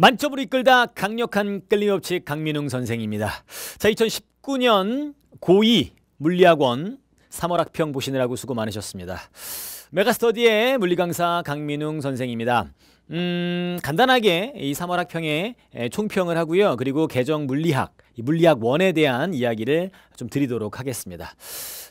만점으로 이끌다 강력한 끌림없이 강민웅 선생입니다. 자, 2019년 고2 물리학원 3월 학평 보시느라고 수고 많으셨습니다. 메가스터디의 물리강사 강민웅 선생입니다. 음, 간단하게 이 3월 학평에 총평을 하고요. 그리고 개정 물리학, 이 물리학 원에 대한 이야기를 좀 드리도록 하겠습니다.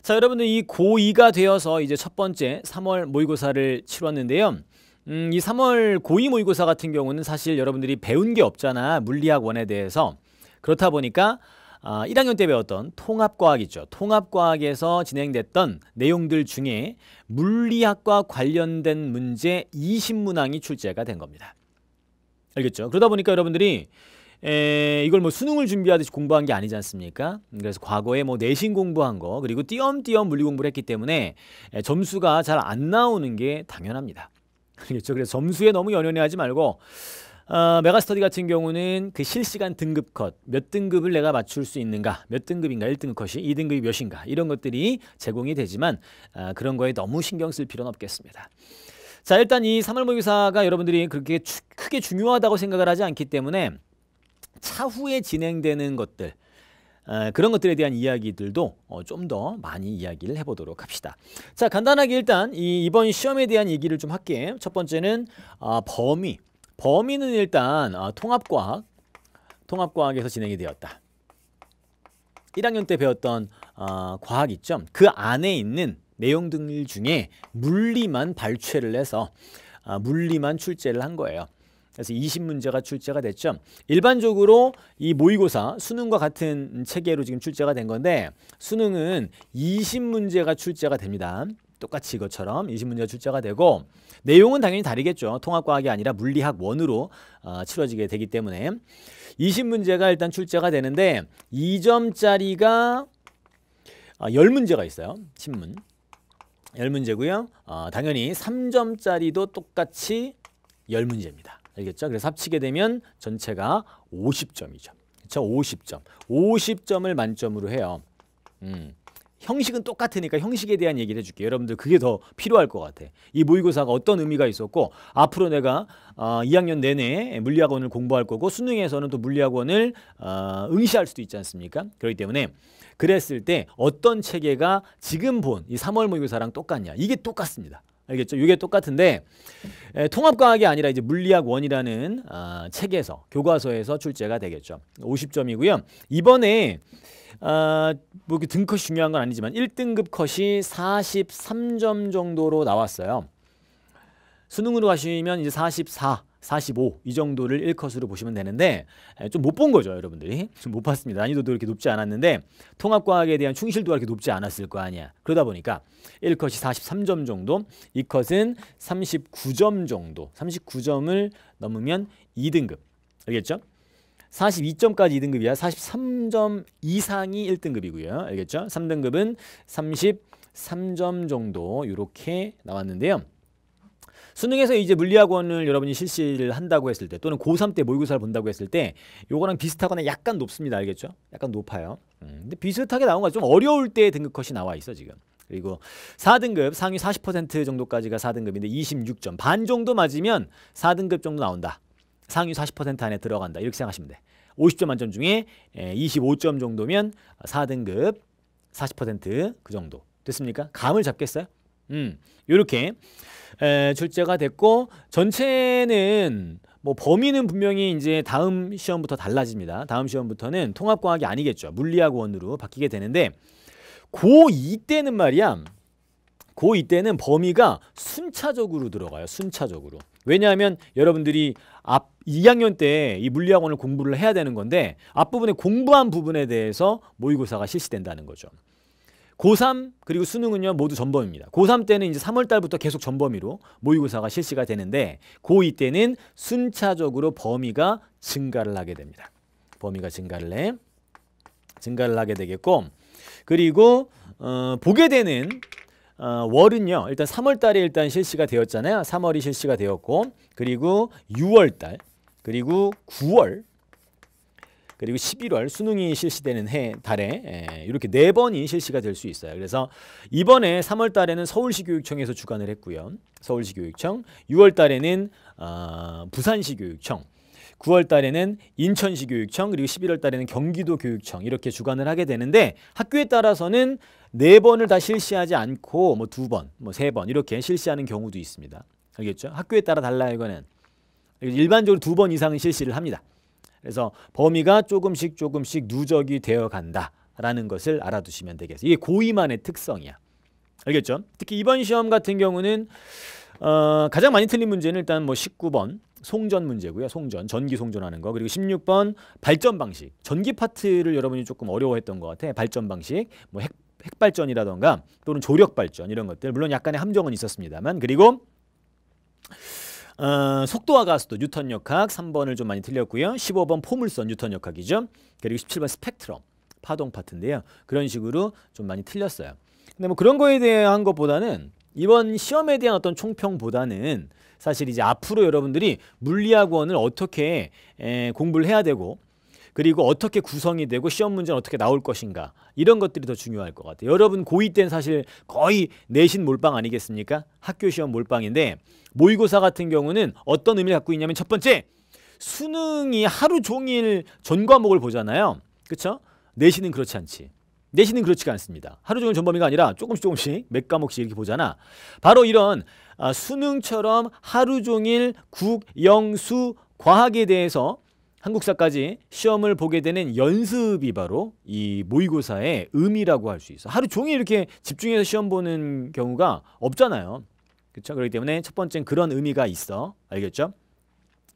자, 여러분들 이 고2가 되어서 이제 첫 번째 3월 모의고사를 치렀는데요. 음, 이 3월 고2 모의고사 같은 경우는 사실 여러분들이 배운 게 없잖아. 물리학 원에 대해서. 그렇다 보니까 아, 1학년 때 배웠던 통합과학이죠. 통합과학에서 진행됐던 내용들 중에 물리학과 관련된 문제 20문항이 출제가 된 겁니다. 알겠죠? 그러다 보니까 여러분들이 에, 이걸 뭐 수능을 준비하듯이 공부한 게 아니지 않습니까? 그래서 과거에 뭐 내신 공부한 거 그리고 띄엄띄엄 물리 공부를 했기 때문에 에, 점수가 잘 안 나오는 게 당연합니다. 알겠죠? 그래서 점수에 너무 연연해하지 말고 어, 메가스터디 같은 경우는 그 실시간 등급 컷, 몇 등급을 내가 맞출 수 있는가, 몇 등급인가, 1등급 컷이, 2등급이 몇인가, 이런 것들이 제공이 되지만 어, 그런 거에 너무 신경 쓸 필요는 없겠습니다. 자, 일단 이 3월 모의사가 여러분들이 그렇게 추, 크게 중요하다고 생각을 하지 않기 때문에 차후에 진행되는 것들, 어, 그런 것들에 대한 이야기들도 어, 좀더 많이 이야기를 해보도록 합시다. 자, 간단하게 일단 이 이번 시험에 대한 얘기를 좀 할게. 첫 번째는 어, 범위. 범위는 일단 어, 통합과학, 통합과학에서 진행이 되었다. 1학년 때 배웠던 어, 과학 있죠. 그 안에 있는 내용들 중에 물리만 발췌를 해서 어, 물리만 출제를 한 거예요. 그래서 20문제가 출제가 됐죠. 일반적으로 이 모의고사 수능과 같은 체계로 지금 출제가 된 건데 수능은 20문제가 출제가 됩니다. 똑같이 이것처럼 20문제가 출제가 되고 내용은 당연히 다르겠죠. 통합과학이 아니라 물리학 원으로 어, 치러지게 되기 때문에 20문제가 일단 출제가 되는데 2점짜리가 어, 10문제가 있어요. 신문. 10문제고요. 어, 당연히 3점짜리도 똑같이 10문제입니다. 알겠죠? 그래서 합치게 되면 전체가 50점이죠. 그렇죠? 50점. 50점을 만점으로 해요. 음. 형식은 똑같으니까 형식에 대한 얘기를 해줄게요. 여러분들 그게 더 필요할 것 같아. 이 모의고사가 어떤 의미가 있었고 앞으로 내가 어, 2학년 내내 물리학원을 공부할 거고 수능에서는 또 물리학원을 어, 응시할 수도 있지 않습니까? 그렇기 때문에 그랬을 때 어떤 체계가 지금 본 이 3월 모의고사랑 똑같냐? 이게 똑같습니다. 알겠죠? 이게 똑같은데 에, 통합과학이 아니라 이제 물리학 원이라는 아, 책에서 교과서에서 출제가 되겠죠. 50점이고요. 이번에 아, 뭐 등컷이 중요한 건 아니지만 1등급 컷이 43점 정도로 나왔어요. 수능으로 가시면 이제 44, 45 이 정도를 1컷으로 보시면 되는데 좀 못 본 거죠, 여러분들이. 좀 못 봤습니다. 난이도도 이렇게 높지 않았는데 통합과학에 대한 충실도가 이렇게 높지 않았을 거 아니야. 그러다 보니까 1컷이 43점 정도, 2컷은 39점 정도. 39점을 넘으면 2등급. 알겠죠? 42점까지 2등급이야. 43점 이상이 1등급이고요. 알겠죠? 3등급은 33점 정도 이렇게 나왔는데요. 수능에서 이제 물리학원을 여러분이 실시를 한다고 했을 때 또는 고3 때 모의고사를 본다고 했을 때 요거랑 비슷하거나 약간 높습니다. 알겠죠? 약간 높아요. 음, 근데 비슷하게 나온 거 좀 어려울 때 등급 컷이 나와 있어 지금. 그리고 4등급 상위 40% 정도까지가 4등급인데 26점 반 정도 맞으면 4등급 정도 나온다. 상위 40% 안에 들어간다. 이렇게 생각하시면 돼. 50점 만점 중에 25점 정도면 4등급 40%그 정도 됐습니까? 감을 잡겠어요? 음, 요렇게 에, 출제가 됐고 전체는 뭐 범위는 분명히 이제 다음 시험부터 달라집니다. 다음 시험부터는 통합과학이 아니겠죠. 물리학 원으로 바뀌게 되는데 고2 때는 말이야. 고2 때는 범위가 순차적으로 들어가요. 순차적으로. 왜냐하면 여러분들이 앞 2학년 때 이 물리학원을 공부를 해야 되는 건데 앞부분에 공부한 부분에 대해서 모의고사가 실시된다는 거죠. 고3 그리고 수능은요 모두 전범입니다. 고3 때는 이제 3월 달부터 계속 전범위로 모의고사가 실시가 되는데 고2 때는 순차적으로 범위가 증가를 하게 됩니다. 범위가 증가를 해 증가를 하게 되겠고 그리고 어, 보게 되는 어, 월은요 일단 3월 달에 일단 실시가 되었잖아요. 3월이 실시가 되었고 그리고 6월 달 그리고 9월 그리고 11월 수능이 실시되는 해 달에 에, 이렇게 네 번이 실시가 될 수 있어요. 그래서 이번에 3월 달에는 서울시 교육청에서 주관을 했고요. 서울시 교육청. 6월 달에는 어, 부산시 교육청. 9월 달에는 인천시 교육청 그리고 11월 달에는 경기도 교육청 이렇게 주관을 하게 되는데 학교에 따라서는 네 번을 다 실시하지 않고 뭐 두 번, 뭐 세 번 이렇게 실시하는 경우도 있습니다. 알겠죠? 학교에 따라 달라요, 이거는. 일반적으로 두 번 이상은 실시를 합니다. 그래서 범위가 조금씩 조금씩 누적이 되어 간다라는 것을 알아두시면 되겠어요. 이게 고2만의 특성이야. 알겠죠? 특히 이번 시험 같은 경우는 어, 가장 많이 틀린 문제는 일단 뭐 19번 송전 문제고요. 송전, 전기 송전하는 거. 그리고 16번 발전 방식. 전기 파트를 여러분이 조금 어려워했던 것 같아. 발전 방식, 뭐 핵, 핵발전이라던가 또는 조력 발전 이런 것들. 물론 약간의 함정은 있었습니다만. 그리고 어, 속도와 가속도 뉴턴 역학 3번을 좀 많이 틀렸고요. 15번 포물선 뉴턴 역학이죠. 그리고 17번 스펙트럼 파동 파트인데요. 그런 식으로 좀 많이 틀렸어요. 근데 뭐 그런 거에 대한 것보다는 이번 시험에 대한 어떤 총평보다는 사실 이제 앞으로 여러분들이 물리학원을 어떻게 에, 공부를 해야 되고 그리고 어떻게 구성이 되고 시험 문제는 어떻게 나올 것인가 이런 것들이 더 중요할 것 같아요. 여러분 고2 때는 사실 거의 내신 몰빵 아니겠습니까? 학교 시험 몰빵인데 모의고사 같은 경우는 어떤 의미를 갖고 있냐면 첫 번째 수능이 하루 종일 전 과목을 보잖아요. 그렇죠? 내신은 그렇지 않지. 내신은 그렇지가 않습니다. 하루 종일 전범위가 아니라 조금씩 조금씩 몇 과목씩 이렇게 보잖아. 바로 이런 아, 수능처럼 하루 종일 국, 영, 수, 과학에 대해서 한국사까지 시험을 보게 되는 연습이 바로 이 모의고사의 의미라고 할 수 있어. 하루 종일 이렇게 집중해서 시험 보는 경우가 없잖아요. 그렇죠? 그렇기 때문에 첫 번째는 그런 의미가 있어. 알겠죠?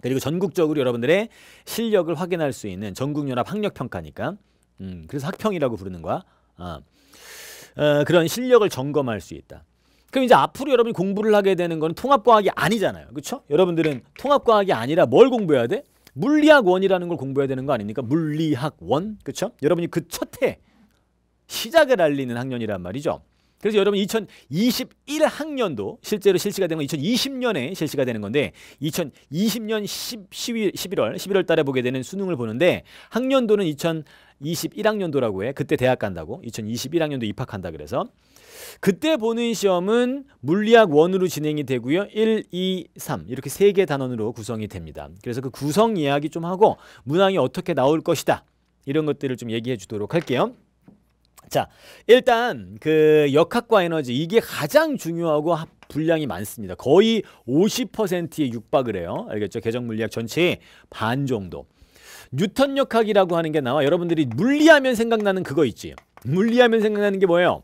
그리고 전국적으로 여러분들의 실력을 확인할 수 있는 전국연합 학력평가니까 음, 그래서 학평이라고 부르는 거야. 어. 어, 그런 실력을 점검할 수 있다. 그럼 이제 앞으로 여러분이 공부를 하게 되는 건 통합과학이 아니잖아요. 그렇죠? 여러분들은 통합과학이 아니라 뭘 공부해야 돼? 물리학 원이라는 걸 공부해야 되는 거 아닙니까? 물리학 원. 그렇죠? 여러분이 그 첫 해 시작을 알리는 학년이란 말이죠. 그래서 여러분 2021학년도 실제로 실시가 된건 2020년에 실시가 되는 건데 2020년 10, 11, 11월 11월 달에 보게 되는 수능을 보는데 학년도는 2021학년도라고 해. 그때 대학 간다고. 2021학년도 입학한다 그래서 그때 보는 시험은 물리학 원으로 진행이 되고요. 1, 2, 3 이렇게 세 개 단원으로 구성이 됩니다. 그래서 그 구성 이야기 좀 하고 문항이 어떻게 나올 것이다. 이런 것들을 좀 얘기해 주도록 할게요. 자, 일단 그 역학과 에너지 이게 가장 중요하고 분량이 많습니다. 거의 50%에 육박을 해요. 알겠죠? 개정 물리학 전체의 반 정도. 뉴턴 역학이라고 하는 게 나와. 여러분들이 물리하면 생각나는 그거 있지. 물리하면 생각나는 게 뭐예요?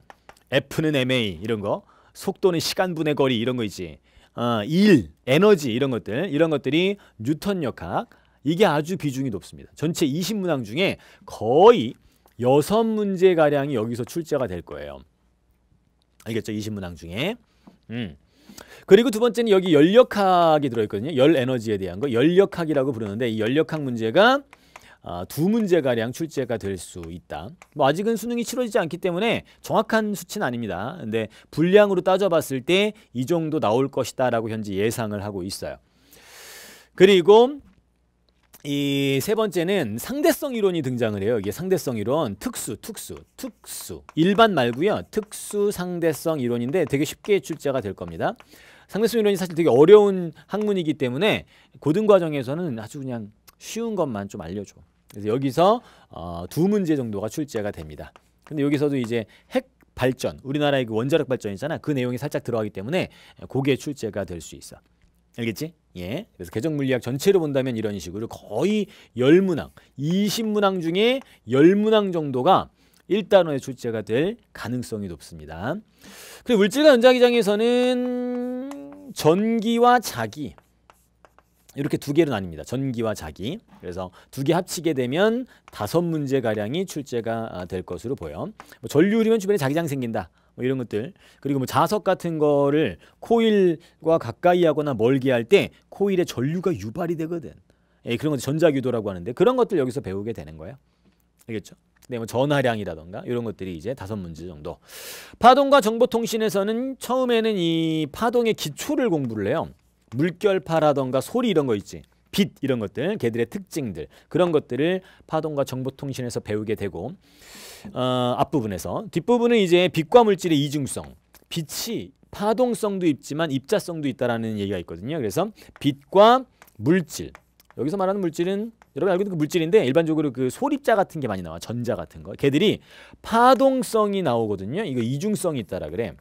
F는 ma 이런 거. 속도는 시간분의 거리 이런 거 있지. 어, 일, 에너지 이런 것들. 이런 것들이 뉴턴 역학. 이게 아주 비중이 높습니다. 전체 20문항 중에 거의 여섯 문제 가량이 여기서 출제가 될 거예요. 알겠죠? 20문항 중에. 음. 그리고 두 번째는 여기 연력학이 들어있거든요. 열 에너지에 대한 거. 연력학이라고 부르는데 이 연력학 문제가 어, 두 문제 가량 출제가 될 수 있다. 뭐 아직은 수능이 치러지지 않기 때문에 정확한 수치는 아닙니다. 근데 분량으로 따져봤을 때 이 정도 나올 것이다 라고 현재 예상을 하고 있어요. 그리고 이 세 번째는 상대성 이론이 등장을 해요. 이게 상대성 이론, 특수, 특수, 특수. 일반 말고요. 특수 상대성 이론인데 되게 쉽게 출제가 될 겁니다. 상대성 이론이 사실 되게 어려운 학문이기 때문에 고등 과정에서는 아주 그냥 쉬운 것만 좀 알려줘. 그래서 여기서 어, 두 문제 정도가 출제가 됩니다. 근데 여기서도 이제 핵 발전, 우리나라의 그 원자력 발전이잖아. 그 내용이 살짝 들어가기 때문에 그게 출제가 될 수 있어. 알겠지? 예. 그래서 개정 물리학 전체로 본다면 이런 식으로 거의 열문항, 20문항 중에 열문항 정도가 1단원에 출제가 될 가능성이 높습니다. 그리고 물질과 전자기장에서는 전기와 자기 이렇게 두 개로 나뉩니다. 전기와 자기. 그래서 두 개 합치게 되면 다섯 문제 가량이 출제가 될 것으로 보여. 뭐 전류리면 주변에 자기장 생긴다. 뭐 이런 것들. 그리고 뭐 자석 같은 거를 코일과 가까이 하거나 멀게 할 때 코일에 전류가 유발이 되거든. 예, 그런 것들 전자규도라고 하는데 그런 것들 여기서 배우게 되는 거예요. 알겠죠? 근데 뭐 전화량이라던가 이런 것들이 이제 다섯 문제 정도. 파동과 정보통신에서는 처음에는 이 파동의 기초를 공부를 해요. 물결파라던가 소리 이런 거 있지 빛 이런 것들 걔들의 특징들 그런 것들을 파동과 정보통신에서 배우게 되고 어, 앞부분에서 뒷부분은 이제 빛과 물질의 이중성 빛이 파동성도 있지만 입자성도 있다라는 얘기가 있거든요. 그래서 빛과 물질 여기서 말하는 물질은 여러분 알고 있는 그 물질인데 일반적으로 그 소립자 같은 게 많이 나와. 전자 같은 거. 걔들이 파동성이 나오거든요. 이거 이중성이 있다라 그래.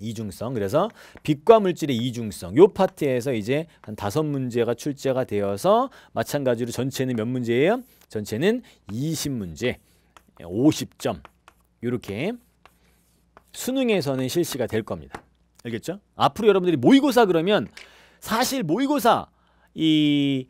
이중성. 그래서 빛과 물질의 이중성. 요 파트에서 이제 한 다섯 문제가 출제가 되어서 마찬가지로 전체는 몇 문제예요? 전체는 20문제. 50점. 요렇게 수능에서는 실시가 될 겁니다. 알겠죠? 앞으로 여러분들이 모의고사 그러면 사실 모의고사 이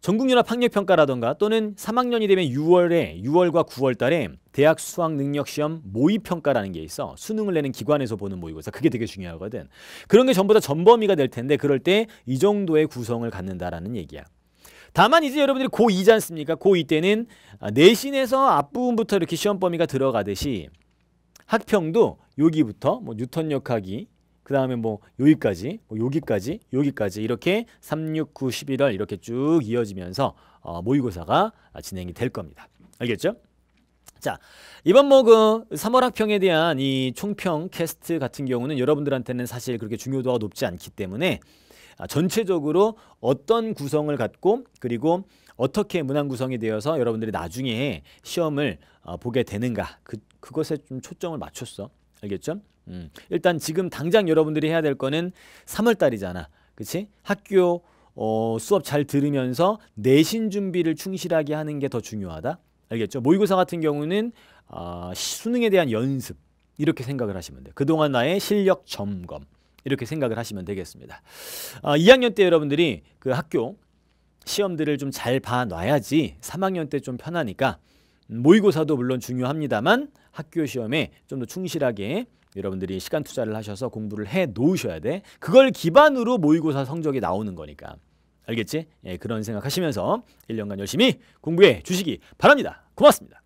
전국연합학력평가라던가 또는 3학년이 되면 6월에 6월과 9월 달에 대학 수학 능력 시험 모의 평가라는 게 있어. 수능을 내는 기관에서 보는 모의고사. 그게 되게 중요하거든. 그런 게 전부 다 전범위가 될 텐데 그럴 때 이 정도의 구성을 갖는다라는 얘기야. 다만 이제 여러분들이 고2지 않습니까? 고2 때는 아, 내신에서 앞부분부터 이렇게 시험 범위가 들어가듯이 학평도 여기부터 뭐 뉴턴 역학이 그 다음에 뭐 여기까지 뭐 여기까지 여기까지 이렇게 3, 6, 9, 11월 이렇게 쭉 이어지면서 어, 모의고사가 진행이 될 겁니다. 알겠죠? 자 이번 뭐그 3월 학평에 대한 이 총평 캐스트 같은 경우는 여러분들한테는 사실 그렇게 중요도가 높지 않기 때문에 아, 전체적으로 어떤 구성을 갖고 그리고 어떻게 문항 구성이 되어서 여러분들이 나중에 시험을 어, 보게 되는가 그, 그것에 좀 초점을 맞췄어 알겠죠? 음, 일단 지금 당장 여러분들이 해야 될 거는 3월 달이잖아. 그치? 학교 어, 수업 잘 들으면서 내신 준비를 충실하게 하는 게 더 중요하다. 알겠죠? 모의고사 같은 경우는 어, 수능에 대한 연습 이렇게 생각을 하시면 돼요. 그동안 나의 실력 점검 이렇게 생각을 하시면 되겠습니다. 어, 2학년 때 여러분들이 그 학교 시험들을 좀 잘 봐놔야지 3학년 때 좀 편하니까 모의고사도 물론 중요합니다만 학교 시험에 좀 더 충실하게 여러분들이 시간 투자를 하셔서 공부를 해 놓으셔야 돼. 그걸 기반으로 모의고사 성적이 나오는 거니까. 알겠지? 예, 그런 생각하시면서 1년간 열심히 공부해 주시기 바랍니다. 고맙습니다.